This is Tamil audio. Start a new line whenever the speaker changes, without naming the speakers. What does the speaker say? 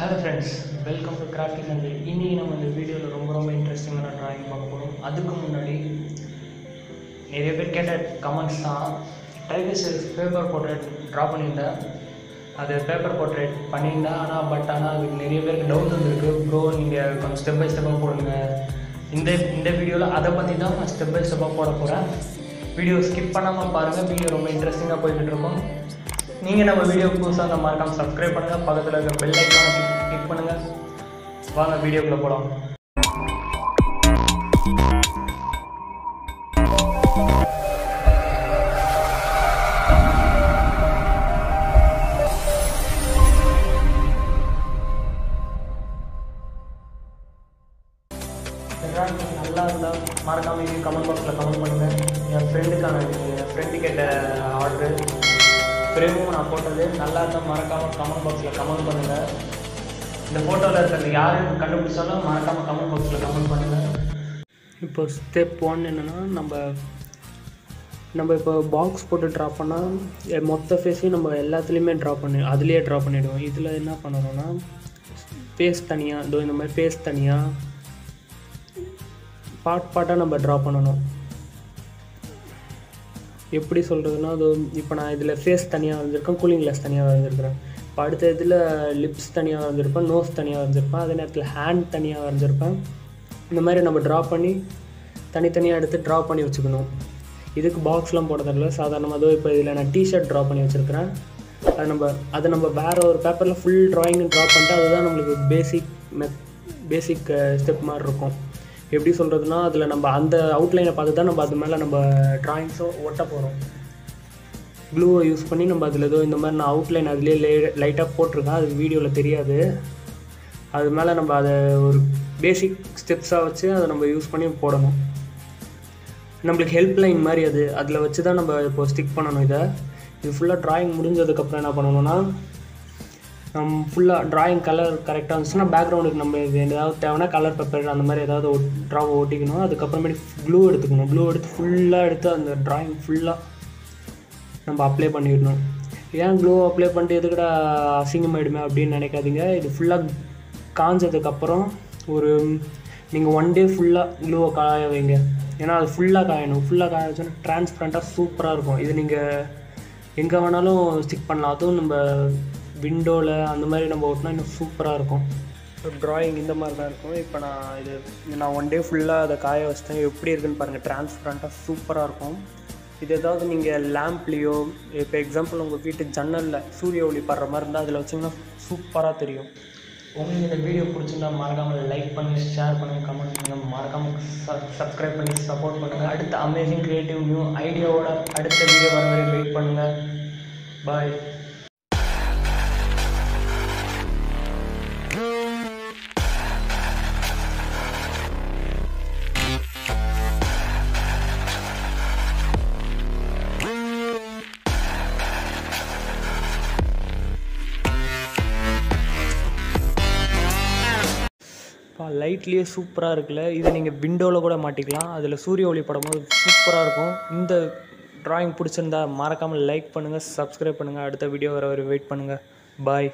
Hello friends welcome to crafting and இன்றைக்கி நம்ம இந்த வீடியோவில் ரொம்ப ரொம்ப இன்ட்ரெஸ்டிங்கான ட்ராயிங் பார்க்க போகிறோம் அதுக்கு முன்னாடி நிறைய பேர் கேட்ட கமெண்ட்ஸ் தான் tiger self paper portrait draw பண்ணியிருந்தேன் அது பேப்பர் போர்ட்ரேட் பண்ணியிருந்தேன் ஆனால் பட் ஆனால் அதுக்கு நிறைய பேருக்கு டவுட் வந்துருக்கு. ப்ரோ நீங்கள் கொஞ்சம் ஸ்டெப் பை ஸ்டெப்பாக போடுங்க. இந்த இந்த வீடியோவில் அதை பற்றி தான் நான் ஸ்டெப் பை ஸ்டெப்பாக போட போகிறேன் வீடியோ ஸ்கிப் பண்ணாமல் பாருங்கள் வீடியோ ரொம்ப இன்ட்ரெஸ்டிங்காக போய்கிட்டு இருக்கோம். நீங்கள் நம்ம வீடியோ புதுசாக மறக்காமல் மறக்காம சப்ஸ்கிரைப் பண்ணுங்கள் பக்கத்தில் இருக்க பெல் ஐக்கானை கிளிக் பண்ணுங்கள் வாங்க வீடியோக்குள்ளே போகலாம் நல்லா இருந்தால் மறக்காமல் கமெண்ட் பாக்ஸில் கமெண்ட் பண்ணுங்கள் என் ஃப்ரெண்டுக்கான என் ஃப்ரெண்டு கேட்ட ஆர்டரு ஃப்ரேமும் நான் போட்டது. நல்லா இருந்தால் மறக்காமல் கமெண்ட் பாக்ஸில் கமெண்ட் பண்ணுங்கள் இந்த ஃபோட்டோவில் இருக்கிற யாரும் கண்டுபிடிச்சாலும் மறக்காமல் கமெண்ட் பாக்ஸில் கமெண்ட் பண்ணுங்கள் இப்போ ஸ்டெப் ஒன் என்னென்னா நம்ம நம்ம இப்போ பாக்ஸ் போட்டு ட்ரா பண்ணால் மொத்த ஃபேஸையும் நம்ம எல்லாத்துலேயுமே ட்ரா பண்ணி அதுலேயே ட்ரா பண்ணிவிடுவோம் இதில் என்ன பண்ணணும்னா ஃபேஸ் தனியாக இதோ இந்த மாதிரி ஃபேஸ் தனியாக பார்ட் பார்ட்டாக நம்ம ட்ரா பண்ணணும். எப்படி சொல்கிறதுனா அது இப்போ நான் இதில் ஃபேஸ் தனியாக வரைஞ்சிருக்கேன் கூலிங் கிளாஸ் தனியாக வரைஞ்சிருக்கிறேன் இப்போ அடுத்த இதில் லிப்ஸ் தனியாக வரைஞ்சிருப்பேன் நோஸ் தனியாக வரைஞ்சிருப்பேன் அதே நேரத்தில் ஹேண்ட் தனியாக வரைஞ்சிருப்பேன் இந்த மாதிரி நம்ம ட்ரா பண்ணி தனித்தனியாக எடுத்து ட்ரா பண்ணி வச்சுக்கணும். இதுக்கு பாக்ஸ்லாம் போட தரல சாதாரணமாக அதோ இப்போ இதில் நான் டிஷர்ட் ட்ரா பண்ணி வச்சுருக்கிறேன். அது நம்ம அதை நம்ம வேறு ஒரு பேப்பரில் ஃபுல் ட்ராயிங்னு ட்ரா பண்ணிட்டு அதுதான் நம்மளுக்கு பேசிக் மெத் பேசிக் ஸ்டெப் மாதிரி இருக்கும். எப்படி சொல்கிறதுனா அதில் நம்ம அந்த அவுட்லைனை பார்த்து தான் நம்ம அது மேலே நம்ம ட்ராயிங்ஸோ ஒட்ட போகிறோம் க்ளூவை யூஸ் பண்ணி நம்ம அதில் ஏதோ இந்த மாதிரி நான் அவுட்லைன் அதுலேயே லே லைட்டாக போட்டிருக்கேன். அது வீடியோவில் தெரியாது. அது மேலே நம்ம அதை ஒரு பேசிக் ஸ்டெப்ஸாக வச்சு அதை நம்ம யூஸ் பண்ணி போடணும். நம்மளுக்கு ஹெல்ப் லைன் மாதிரி அது. அதில் வச்சு தான் நம்ம இப்போ ஸ்டிக் பண்ணணும் இதை. இது ஃபுல்லாக ட்ராயிங் முடிஞ்சதுக்கப்புறம் என்ன பண்ணணும்னா ஃபுல்லாக ட்ராயிங் கலர் கரெக்டாக இருந்துச்சுன்னா பேக்ரவுண்டுக்கு நம்ம இது ஏதாவது தேவைன்னா கலர் பேப்பர் அந்த மாதிரி ஏதாவது ட்ராவை ஒட்டிக்கணும். அதுக்கப்புறமேட்டு க்ளூ எடுத்துக்கணும். க்ளூ எடுத்து ஃபுல்லாக எடுத்து அந்த ட்ராயிங் ஃபுல்லாக நம்ம அப்ளை பண்ணிடணும். ஏன் க்ளூ அப்ளை பண்ணிட்டு எதுக்கடா அசிங்கமாயிடுமே அப்படின்னு நினைக்காதீங்க. இது ஃபுல்லாக காஞ்சதுக்கப்புறம் ஒரு நீங்கள் ஒன் டே ஃபுல்லாக க்ளூவை காய வைங்க. ஏன்னா அது ஃபுல்லாக காயணும். ஃபுல்லாக காய வச்சோன்னா டிரான்ஸ்பரண்ட்டாக சூப்பராக இருக்கும். இது நீங்கள் எங்கே வேணாலும் ஸ்டிக் பண்ணலாம். அதுவும் நம்ம விண்டோவில் அந்த மாதிரி நம்ம ஓட்டினா இன்னும் சூப்பராக இருக்கும். ட்ராயிங் இந்த மாதிரி தான் இருக்கும். இப்போ நான் இது நான் ஒன் டே ஃபுல்லாக அதை காய வச்சிட்டேன். எப்படி இருக்குன்னு பாருங்கள் டிரான்ஸ்பரண்ட்டாக சூப்பராக இருக்கும். இது ஏதாவது நீங்கள் லேம்ப்லேயோ இப்போ எக்ஸாம்பிள் உங்கள் வீட்டு ஜன்னலில் சூரிய ஒளி படுற மாதிரி இருந்தால் அதில் வச்சிங்கன்னா சூப்பராக தெரியும். உங்களுக்கு இந்த வீடியோ பிடிச்சிருந்தா மறக்காமல் லைக் பண்ணுங்கள் ஷேர் பண்ணுங்கள் கமெண்ட் பண்ணுங்கள் மறக்காமல் சப்ஸ்கிரைப் பண்ணி சப்போர்ட் பண்ணுங்கள் அடுத்த அமேசிங் க்ரியேட்டிவ் நியூ ஐடியாவோட அடுத்த வீடியோ வர வரை வெயிட் பண்ணுங்கள் பாய் லைட்லேயே சூப்பராக இருக்குல்ல? இதை நீங்கள் விண்டோவில் கூட மாட்டிக்கலாம். அதில் சூரிய ஒளி படும்போது சூப்பராக இருக்கும். இந்த ட்ராயிங் பிடிச்சிருந்தா மறக்காமல் லைக் பண்ணுங்கள் சப்ஸ்கிரைப் பண்ணுங்கள் அடுத்த வீடியோ வர வரை வெயிட் பண்ணுங்கள் பாய்